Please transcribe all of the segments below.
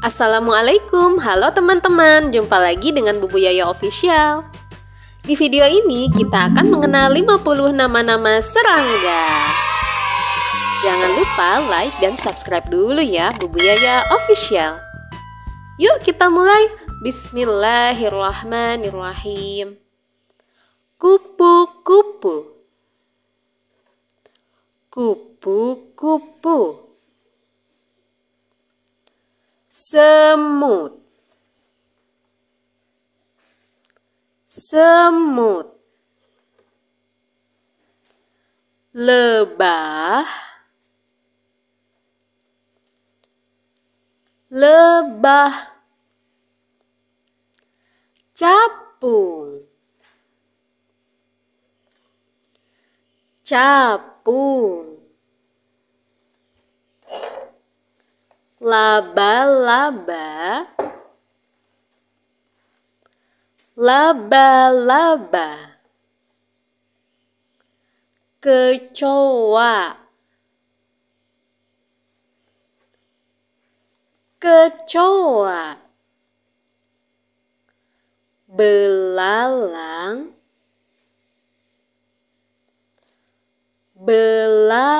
Assalamualaikum, halo teman-teman, jumpa lagi dengan Bubu Yaya Official. Di video ini kita akan mengenal 50 nama-nama serangga. Jangan lupa like dan subscribe dulu ya Bubu Yaya Official. Yuk kita mulai. Bismillahirrahmanirrahim. Kupu-kupu. Kupu-kupu. Semut. Semut. Lebah. Lebah. Capung. Capung. Laba-laba. Laba-laba. Kecoa. Kecoa. Belalang. Belalang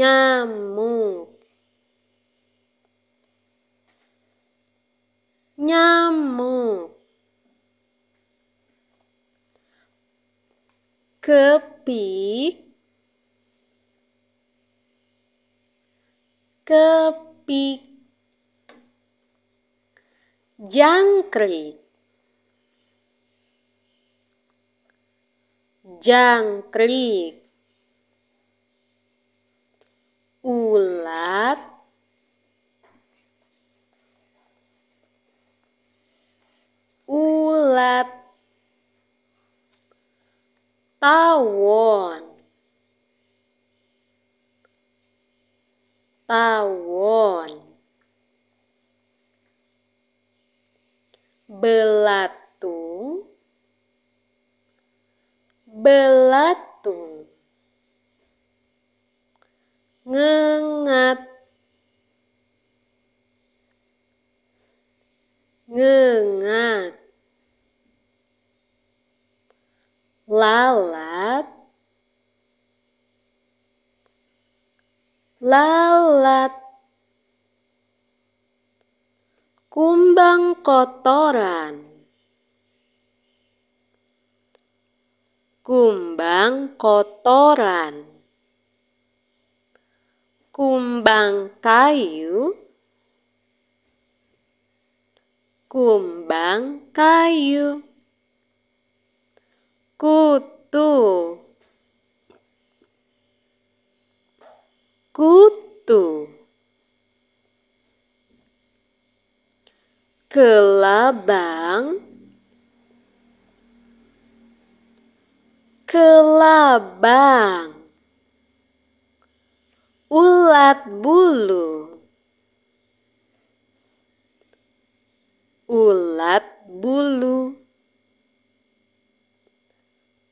nyamuk. Nyamuk. Kepik kepik jangkrik. Jangkrik ulat. Ulat. Tawon. Tawon. Belatung. Belatung ngengat. Ngengat. Lalat. Lalat. Kumbang kotoran. Kumbang kotoran kumbang kayu kumbang kayu kutu. Kutu. Kelabang. Kelabang ulat bulu. Ulat bulu.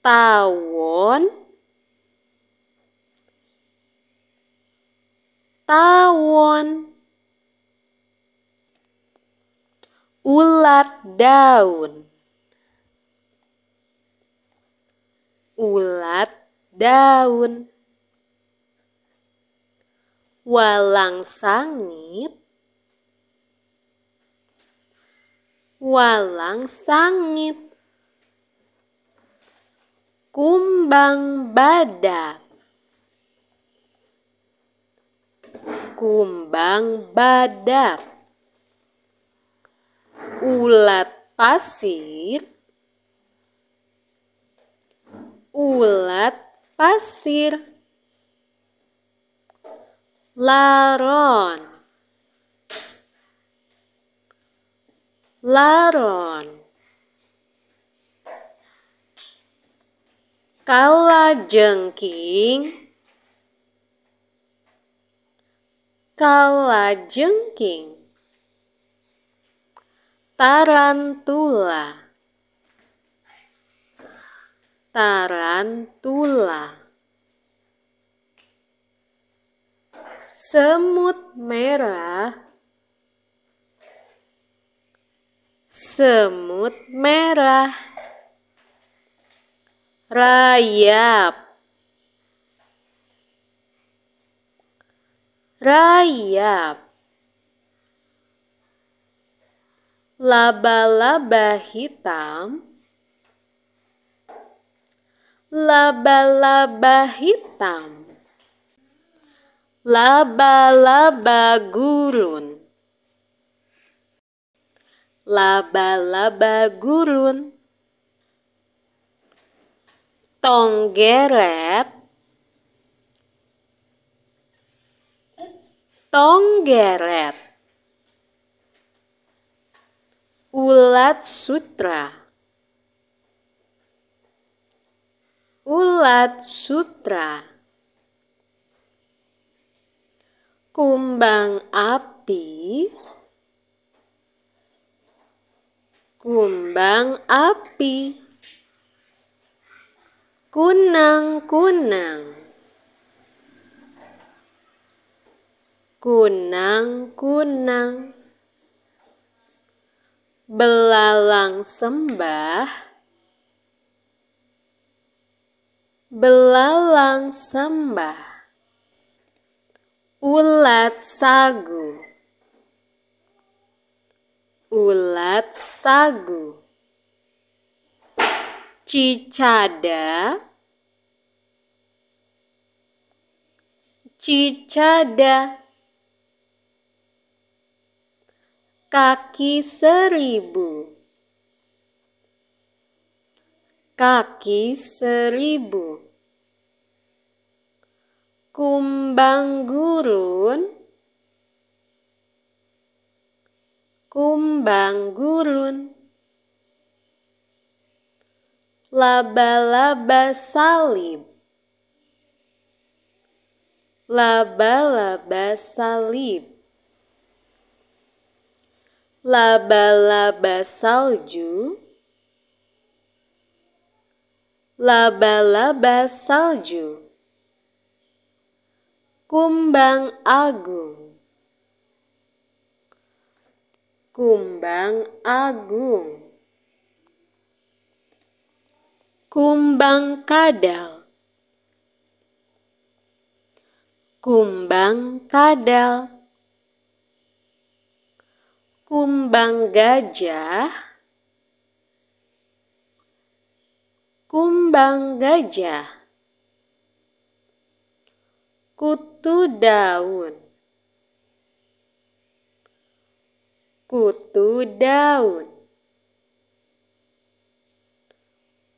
Tawon. Tawon. Ulat daun. Ulat daun walang sangit walang sangit kumbang badak. Kumbang badak. Ulat pasir. Ulat pasir laron. Laron. Kalajengking kalajengking tarantula. Tarantula semut merah. Semut merah. Rayap. Rayap. Laba-laba hitam. Laba-laba hitam laba-laba gurun. Laba-laba gurun. Tonggeret. Tonggeret. Ulat sutra. Ulat sutra kumbang api. Kumbang api. Kunang kunang kunang kunang belalang sembah. Belalang sembah, ulat sagu, ulat sagu, cicada, cicada, kaki seribu. Kaki seribu. Kumbang gurun, kumbang gurun. Laba-laba salib, laba-laba salib. Laba-laba salju, laba-laba salju, kumbang agung, kumbang agung, kumbang kadal, kumbang kadal, kumbang gajah, kumbang gajah, kutu daun, kutu daun,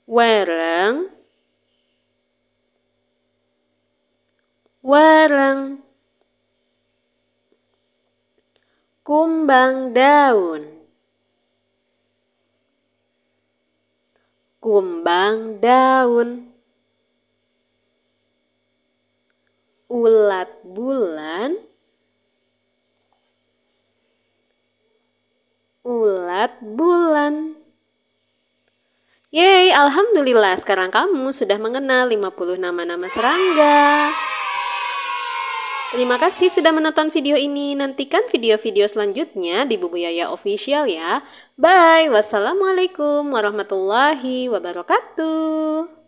wereng, wereng, kumbang daun. kumbang daun, ulat bulan, ulat bulan. Yeay, Alhamdulillah sekarang kamu sudah mengenal 50 nama-nama serangga. Terima kasih sudah menonton video ini. Nantikan video-video selanjutnya di Bubu Yaya Official ya. Bye. Wassalamualaikum warahmatullahi wabarakatuh.